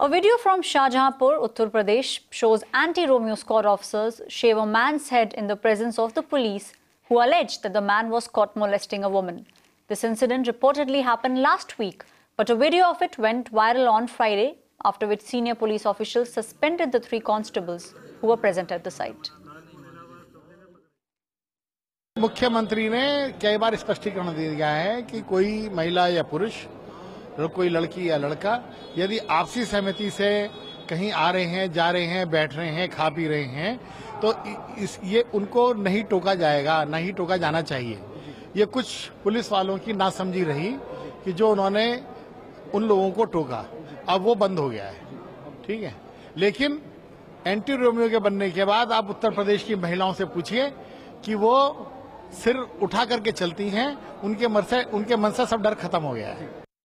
A video from Shahjahanpur, Uttar Pradesh shows anti-Romeo squad officers shave a man's head in the presence of the police who alleged that the man was caught molesting a woman. This incident reportedly happened last week, but a video of it went viral on Friday, after which senior police officials suspended the three constables who were present at the site. मुख्यमंत्री ने कई बार स्पष्टीकरण दे दिया है कि कोई महिला या पुरुष और कोई लड़की या लड़का यदि आपसी सहमति से कहीं आ रहे हैं, जा रहे हैं, बैठ रहे हैं, खा पी रहे हैं तो इस, ये उनको नहीं टोका जाएगा नहीं टोका जाना चाहिए। ये कुछ पुलिस वालों की नासमझी रही कि जो उन्होंने उन लोगों को टोका। अब वो बंद हो गया है। ठीक है? लेकिन एंटी रोमियो के बनने के बाद आप उत्तर प्रदेश की महिलाओं से पूछिए कि वो सिर उठा करके चलती हैं, उनके मन से, उनके मन से सब डर खत्म हो गया है।